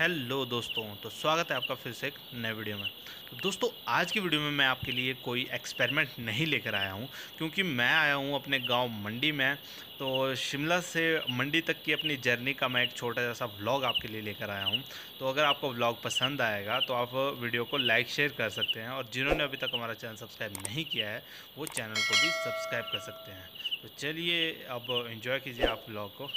Hello दोस्तों तो स्वागत है आपका फिर से एक नए वीडियो में। तो दोस्तों, आज की वीडियो में मैं आपके लिए कोई एक्सपेरिमेंट नहीं लेकर आया हूँ, क्योंकि मैं आया हूँ अपने गाँव मंडी में। तो शिमला से मंडी तक की अपनी जर्नी का मैं एक छोटा जैसा व्लॉग आपके लिए लेकर आया हूँ। तो अगर आपको व्लॉग पसंद आएगा तो आप वीडियो को लाइक, शेयर कर सकते हैं और जिन्होंने अभी तक हमारा चैनल सब्सक्राइब नहीं किया है, वो चैनल को भी सब्सक्राइब कर सकते हैं। तो चलिए, अब इन्जॉय कीजिए आप व्लॉग को।